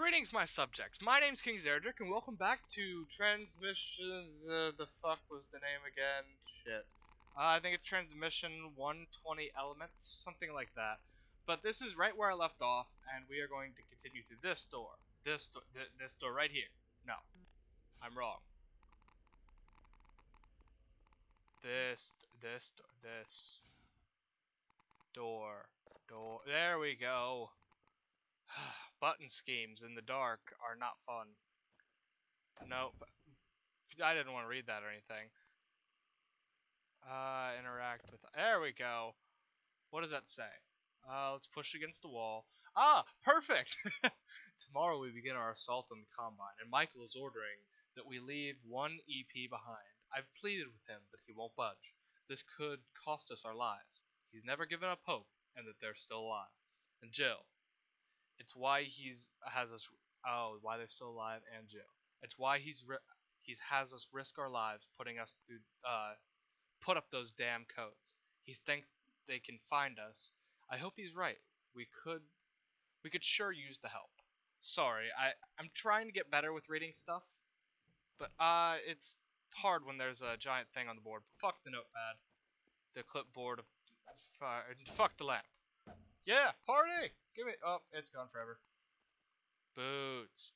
Greetings, my subjects. My name's King Zaerdric, and welcome back to Transmission. The fuck was the name again? Shit. Uh, I think it's Transmission 120 Elements, something like that. But this is right where I left off, and we are going to continue through this door. This door, th this door right here. No, I'm wrong. This, this, door, this door, door. There we go. Button schemes in the dark are not fun. Nope. I didn't want to read that or anything. Uh, interact with. There we go. What does that say? Uh, let's push against the wall. Ah, perfect! Tomorrow we begin our assault on the Combine, and Michael is ordering that we leave one EP behind. I've pleaded with him, but he won't budge. This could cost us our lives. He's never given up hope, and that they're still alive. And Jill, it's why he's has us. Oh, why they're still alive and Jill. It's why he's he's has us risk our lives putting us through. Uh, put up those damn codes. He thinks they can find us. I hope he's right. We could, we could sure use the help. Sorry, I I'm trying to get better with reading stuff, but uh, it's hard when there's a giant thing on the board. Fuck the notepad, the clipboard. Fuck the lamp. Yeah, party! Give me. Oh, it's gone forever. Boots.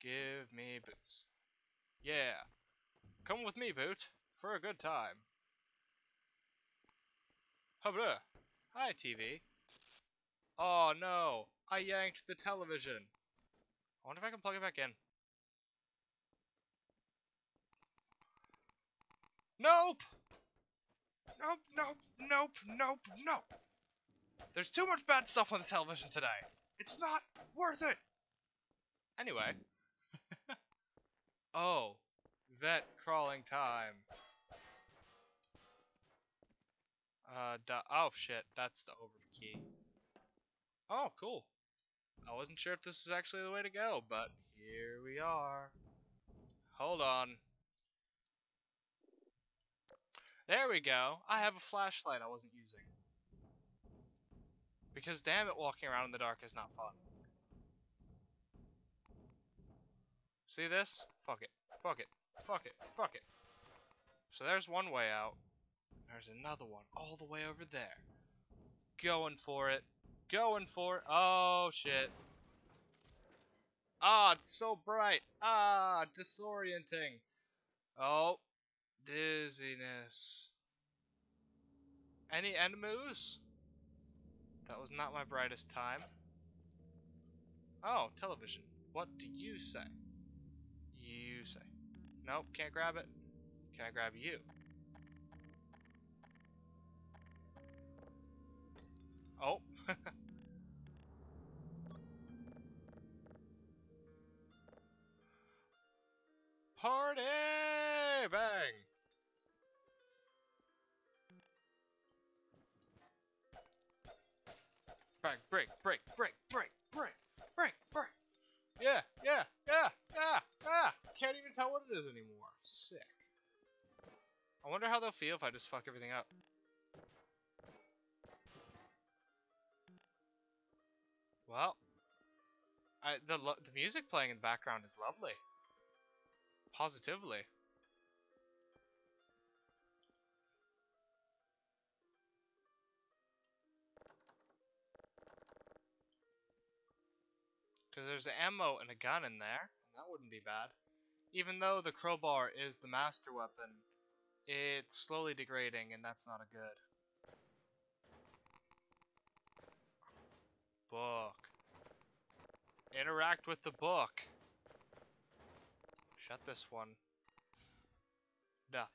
Give me boots. Yeah. Come with me, Boot, for a good time. Hubba. Hi, TV. Oh no, I yanked the television. I wonder if I can plug it back in. Nope! Nope, nope, nope, nope, nope. There's too much bad stuff on the television today. It's not worth it. Anyway. oh. Vet crawling time. Uh, oh shit, that's the over key. Oh, cool. I wasn't sure if this is actually the way to go, but here we are. Hold on. There we go. I have a flashlight I wasn't using. Because damn it, walking around in the dark is not fun. See this? Fuck it. Fuck it. Fuck it. Fuck it. So there's one way out. There's another one all the way over there. Going for it. Going for it. Oh, shit. Ah, it's so bright. Ah, disorienting. Oh, dizziness. Any enemies? That was not my brightest time. Oh, television. What do you say? You say. Nope, can't grab it. Can I grab you? Oh. what anymore. Sick. I wonder how they'll feel if I just fuck everything up. Well, I, the the music playing in the background is lovely. Positively. Because there's ammo and a gun in there, and that wouldn't be bad. Even though the crowbar is the master weapon, it's slowly degrading, and that's not a good. Book. Interact with the book. Shut this one. Nothing.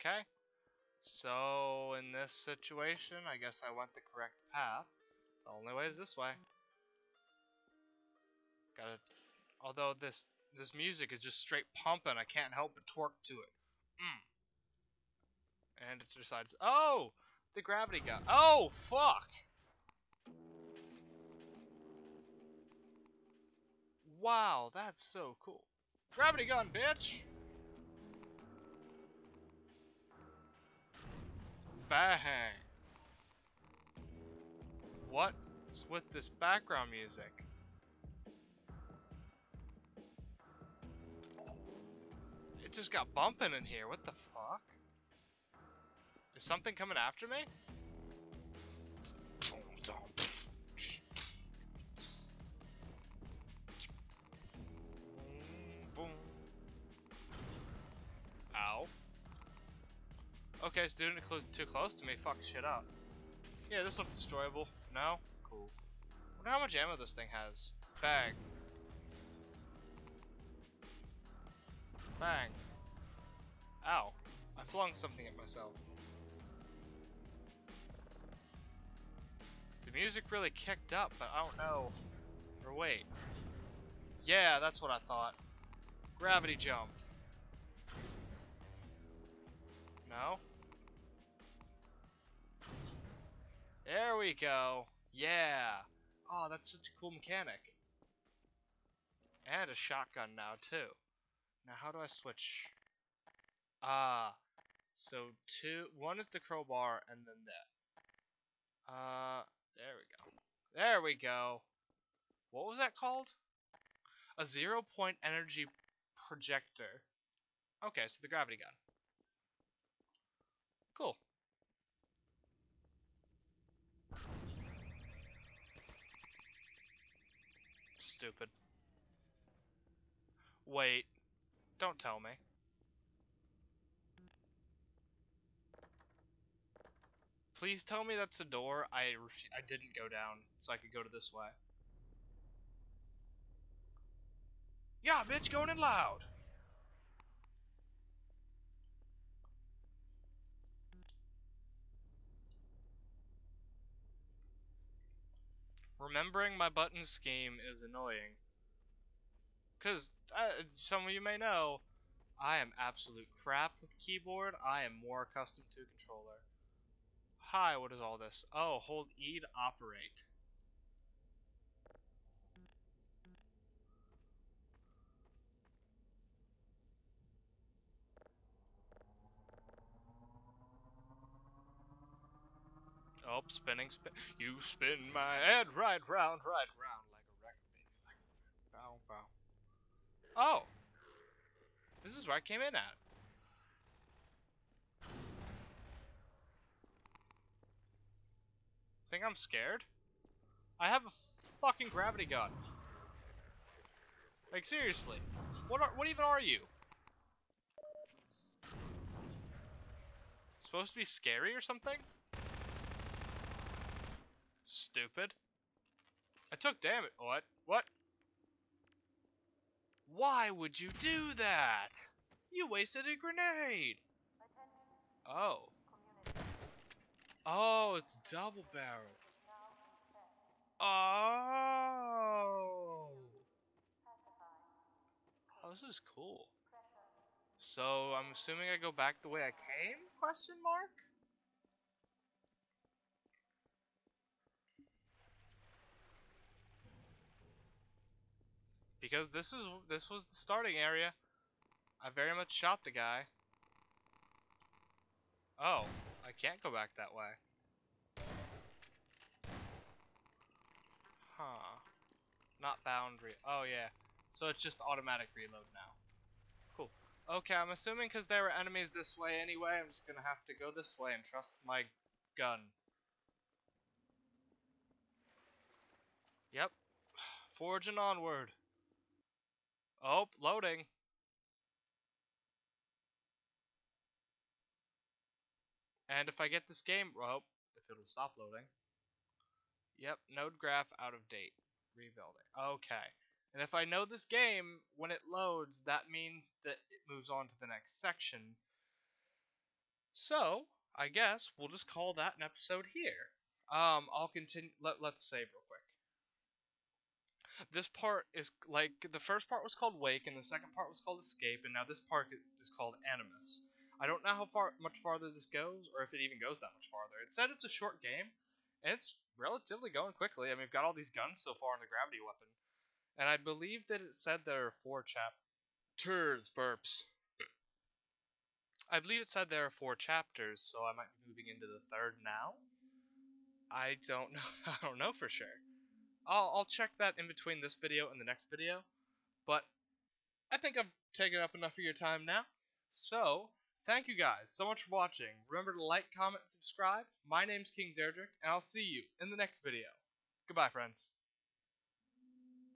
Okay. So, in this situation, I guess I went the correct path. The only way is this way. Gotta... Although this this music is just straight pumping, I can't help but twerk to it. Mm. And it decides... Oh! The gravity gun. Oh, fuck! Wow, that's so cool. Gravity gun, bitch! Bang! What's with this background music? It just got bumping in here. What the fuck? Is something coming after me? Okay, it's doing it cl too close to me. Fuck shit up. Yeah, this looks destroyable. No? Cool. wonder how much ammo this thing has. Bang. Bang. Ow. I flung something at myself. The music really kicked up, but I don't know. Or wait. Yeah, that's what I thought. Gravity jump. No? There we go. Yeah. Oh, that's such a cool mechanic. And a shotgun now, too. Now, how do I switch? Ah. So, two, one is the crowbar, and then that. Uh, there we go. There we go. What was that called? A zero point energy projector. Okay, so the gravity gun. Cool. Stupid. Wait. Don't tell me. Please tell me that's the door I I didn't go down, so I could go to this way. Yeah, bitch, going in loud. Remembering my button scheme is annoying. Because, uh, some of you may know, I am absolute crap with keyboard. I am more accustomed to a controller. Hi, what is all this? Oh, hold E to operate. Oh, spinning, spin. You spin my head right round, right round like a record, baby. Bow, bow. Oh! This is where I came in at. Think I'm scared? I have a fucking gravity gun. Like seriously, what are what even are you? Supposed to be scary or something? Stupid. I took damage. What? What? Why would you do that? You wasted a grenade. Oh. Oh, it's double barrel. Oh. Oh, this is cool. So, I'm assuming I go back the way I came? Question mark? Because this is this was the starting area. I very much shot the guy. Oh, I can't go back that way. Huh. Not boundary. Oh yeah. So it's just automatic reload now. Cool. Okay, I'm assuming because there were enemies this way anyway, I'm just gonna have to go this way and trust my gun. Yep. Forging onward. Oh, loading. And if I get this game, well, if it'll stop loading. Yep, node graph out of date. Rebuild it. Okay. And if I know this game, when it loads, that means that it moves on to the next section. So, I guess we'll just call that an episode here. Um, I'll continue. Let, let's save real. This part is like the first part was called Wake, and the second part was called Escape, and now this part is called Animus. I don't know how far much farther this goes, or if it even goes that much farther. It said it's a short game, and it's relatively going quickly. I mean, we've got all these guns so far in the gravity weapon, and I believe that it said there are four chapters. Burps. I believe it said there are four chapters, so I might be moving into the third now. I don't know. I don't know for sure. I'll I'll check that in between this video and the next video. But I think I've taken up enough of your time now. So thank you guys so much for watching. Remember to like, comment, and subscribe. My name's King Zaerdric, and I'll see you in the next video. Goodbye, friends.